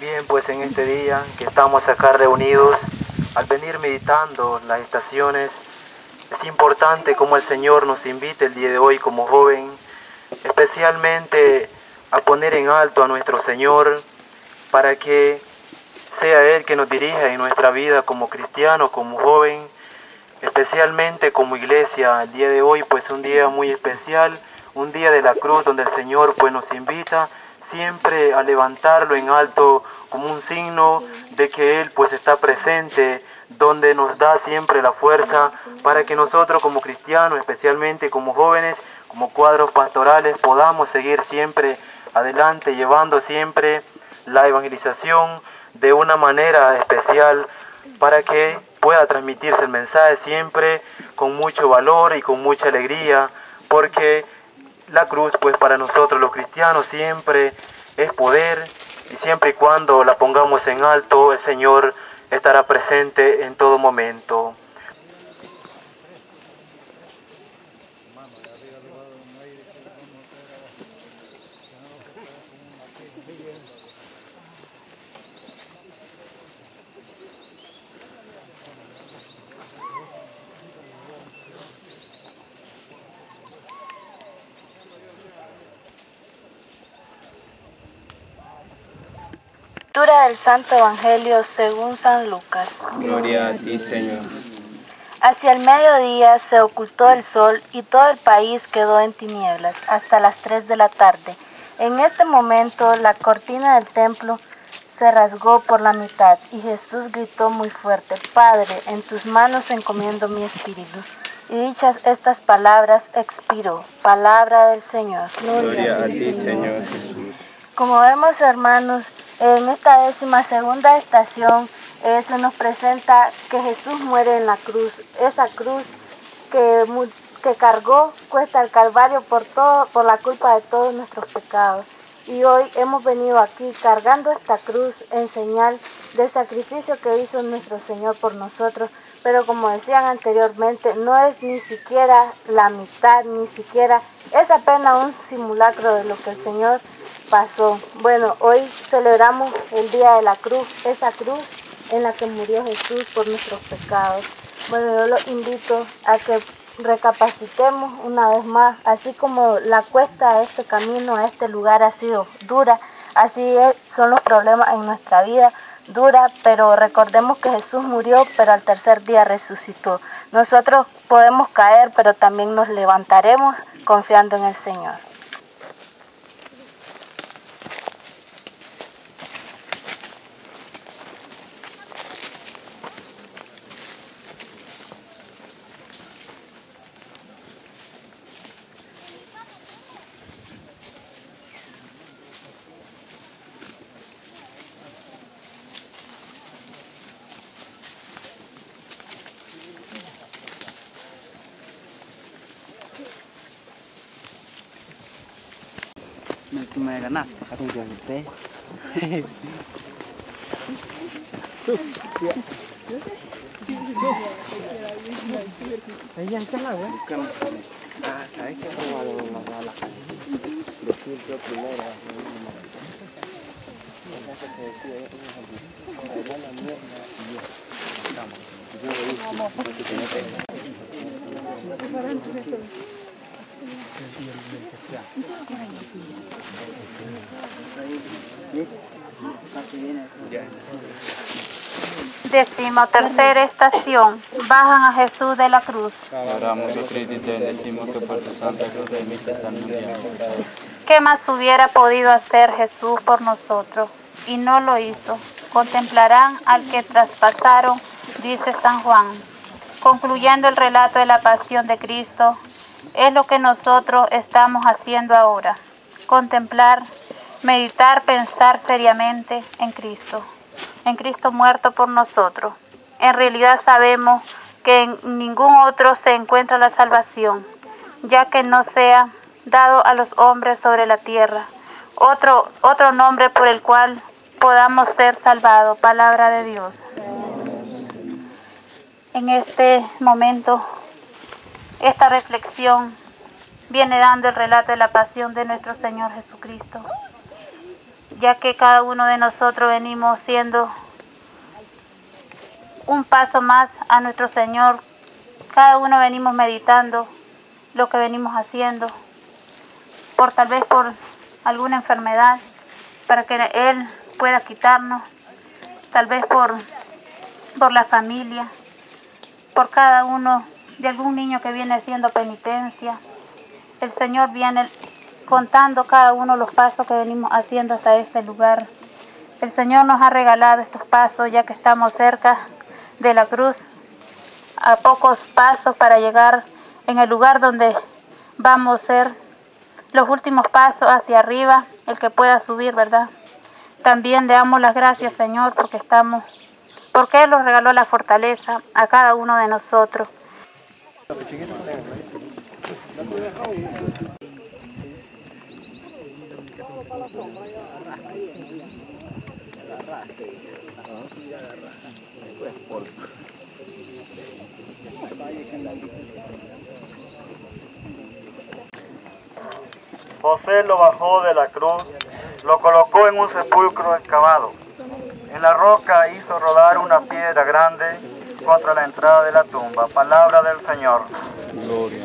Bien, pues en este día que estamos acá reunidos, al venir meditando las estaciones, es importante como el Señor nos invita el día de hoy como joven, especialmente a poner en alto a nuestro Señor para que sea Él que nos dirija en nuestra vida como cristiano, como joven, especialmente como iglesia. El día de hoy pues un día muy especial, un día de la cruz donde el Señor pues nos invita siempre a levantarlo en alto como un signo de que Él pues está presente, donde nos da siempre la fuerza para que nosotros como cristianos, especialmente como jóvenes, como cuadros pastorales, podamos seguir siempre adelante, llevando siempre la evangelización de una manera especial para que pueda transmitirse el mensaje siempre con mucho valor y con mucha alegría, porque la cruz pues para nosotros los cristianos siempre es poder y siempre y cuando la pongamos en alto el Señor estará presente en todo momento. Lectura del Santo Evangelio según San Lucas. Gloria a ti, Señor. Hacia el mediodía se ocultó el sol y todo el país quedó en tinieblas hasta las 3 de la tarde. En este momento la cortina del templo se rasgó por la mitad y Jesús gritó muy fuerte, Padre, en tus manos encomiendo mi espíritu. Y dichas estas palabras expiró. Palabra del Señor. Gloria a ti, Señor Jesús. Como vemos, hermanos, en esta décima segunda estación eh, se nos presenta que Jesús muere en la cruz. Esa cruz que, que cargó cuesta el Calvario por, todo, por la culpa de todos nuestros pecados. Y hoy hemos venido aquí cargando esta cruz en señal del sacrificio que hizo nuestro Señor por nosotros. Pero como decían anteriormente, no es ni siquiera la mitad, ni siquiera, es apenas un simulacro de lo que el Señor pasó. Bueno, hoy celebramos el Día de la Cruz, esa cruz en la que murió Jesús por nuestros pecados. Bueno, yo los invito a que recapacitemos una vez más, así como la cuesta a este camino, a este lugar ha sido dura, así son los problemas en nuestra vida, dura, pero recordemos que Jesús murió, pero al tercer día resucitó. Nosotros podemos caer, pero también nos levantaremos confiando en el Señor. Tú me ganaste. Ah, ¿sabes qué? Decir yo primero. Esa que se decide, allá la mierda y yo. Vamos. Yo lo hice, porque se me pega. Decimotercera estación. Bajan a Jesús de la cruz. Oramos, oh Cristo, y te bendecimos que por tu santa cruz remites esta mundial. ¿Qué más hubiera podido hacer Jesús por nosotros? Y no lo hizo. Contemplarán al que traspasaron, dice San Juan. Concluyendo el relato de la pasión de Cristo, es lo que nosotros estamos haciendo ahora. Contemplar, meditar, pensar seriamente en Cristo. En Cristo muerto por nosotros. En realidad sabemos que en ningún otro se encuentra la salvación, ya que no sea dado a los hombres sobre la tierra otro, otro nombre por el cual podamos ser salvados. Palabra de Dios. En este momento, esta reflexión viene dando el relato de la pasión de nuestro Señor Jesucristo. Ya que cada uno de nosotros venimos siendo un paso más a nuestro Señor. Cada uno venimos meditando lo que venimos haciendo, por tal vez por alguna enfermedad, para que Él pueda quitarnos, tal vez por, por la familia, por cada uno de algún niño que viene haciendo penitencia. El Señor viene contando cada uno los pasos que venimos haciendo hasta este lugar. El Señor nos ha regalado estos pasos ya que estamos cerca de la cruz, a pocos pasos para llegar en el lugar donde vamos a ser los últimos pasos hacia arriba, el que pueda subir, ¿verdad? También le damos las gracias, Señor, porque estamos, porque Él nos regaló la fortaleza a cada uno de nosotros. José lo bajó de la cruz, lo colocó en un sepulcro excavado. En la roca hizo rodar una piedra grande contra la entrada de la tumba. Palabra del Señor. Gloria.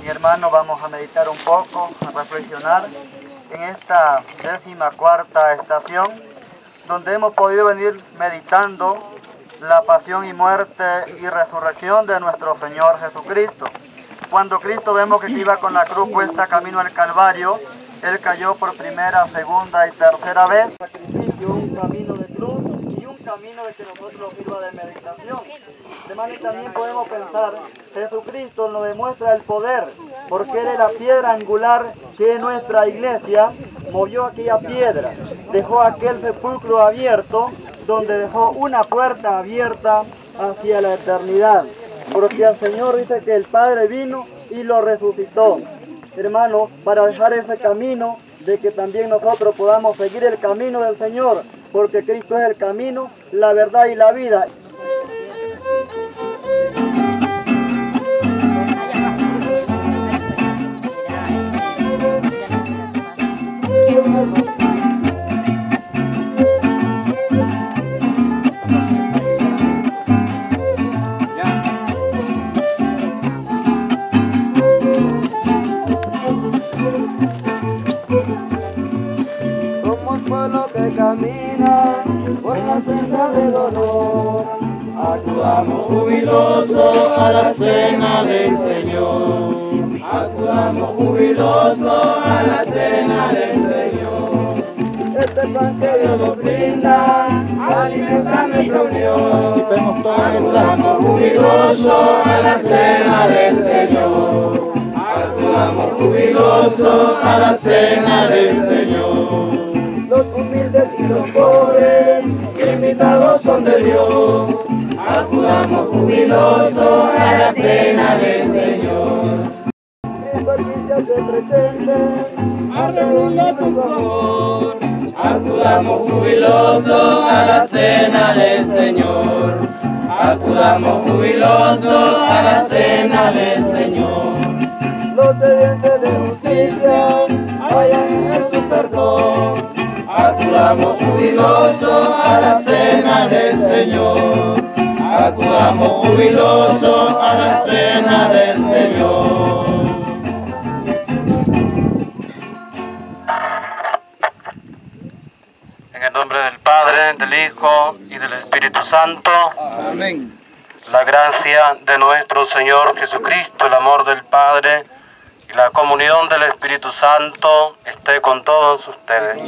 Mi hermano, vamos a meditar un poco, a reflexionar en esta décima cuarta estación, donde hemos podido venir meditando la pasión y muerte y resurrección de nuestro Señor Jesucristo. Cuando Cristo vemos que iba con la cruz puesta camino al Calvario, Él cayó por primera, segunda y tercera vez. Camino de que nosotros sirva de meditación. De manera que también podemos pensar, Jesucristo nos demuestra el poder, porque Él es la piedra angular que es nuestra iglesia, movió aquella piedra, dejó aquel sepulcro abierto, donde dejó una puerta abierta hacia la eternidad. Porque el Señor dice que el Padre vino y lo resucitó. Hermano, para dejar ese camino de que también nosotros podamos seguir el camino del Señor, porque Cristo es el camino, la verdad y la vida. Pueblo que camina por la senda de dolor. Acudamos jubilosos a la cena del Señor. Acudamos jubilosos a la cena del Señor. Este pan que Dios nos brinda alimenta nuestra unión. Acudamos jubilosos a la cena del Señor. Acudamos jubilosos a la cena del Señor. Los pobres invitados son de Dios. Acudamos jubilosos a la cena del Señor. Se presente a su amor. Acudamos jubilosos a la cena del Señor. Acudamos jubilosos a la cena del Señor. Los sedientes de justicia hallan en su perdón. Acudamos jubilosos a la cena del Señor. Acudamos jubilosos a la cena del Señor. En el nombre del Padre, del Hijo y del Espíritu Santo. Amén. La gracia de nuestro Señor Jesucristo, el amor del Padre la comunión del Espíritu Santo esté con todos ustedes.